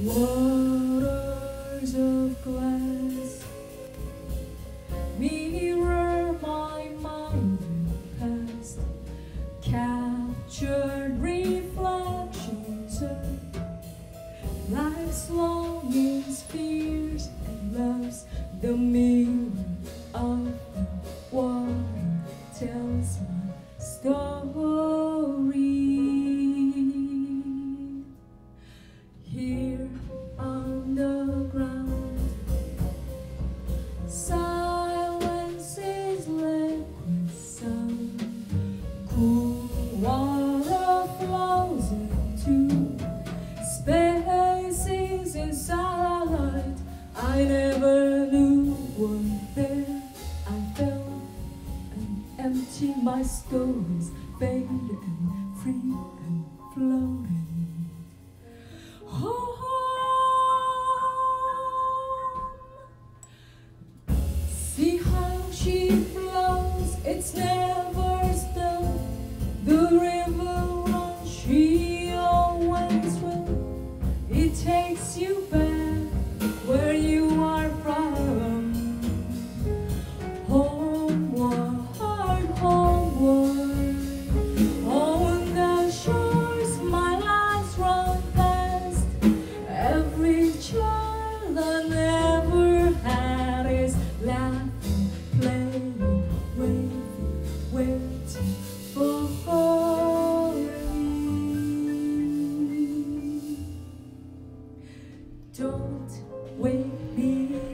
Waters of glass mirror my mind and past, captured reflections of life's longings, fears, and loves. The mirror of the water tells my story. I never knew one there I felt and empty my skull fade and free and floating. Home See how she flows, it's never still The river runs, she Don't wake me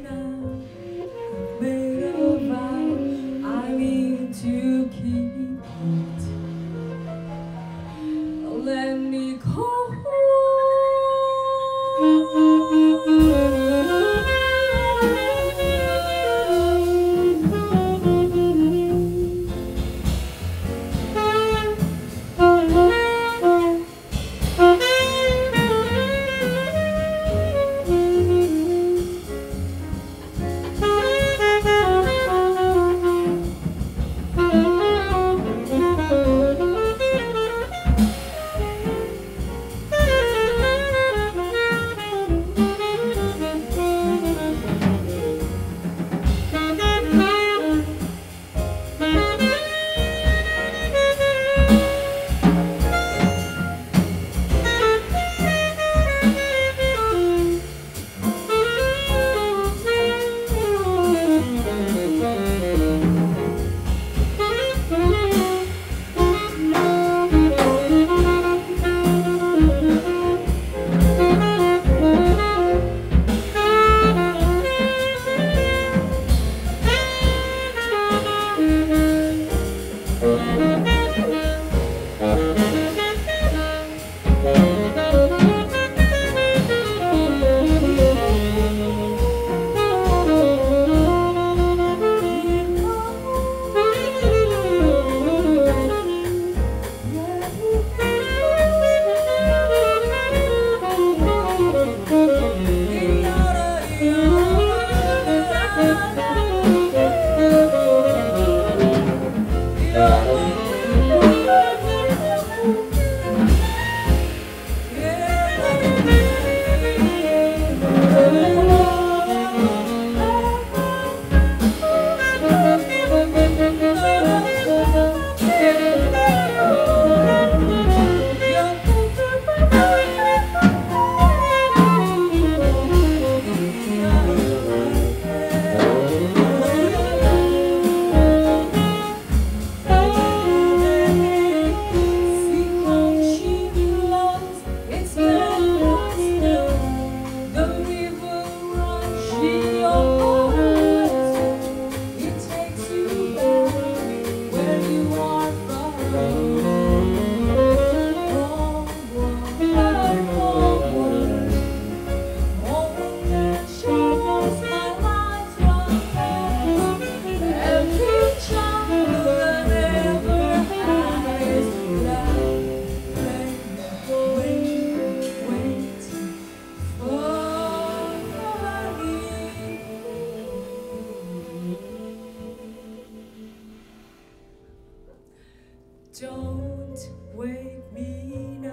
Don't wake me now,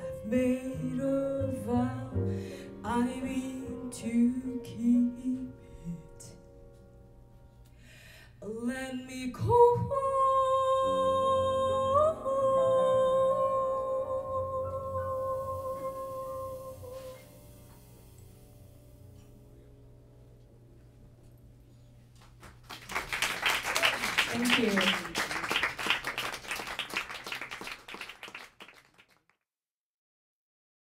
I've made a vow, I mean to keep it. Let me go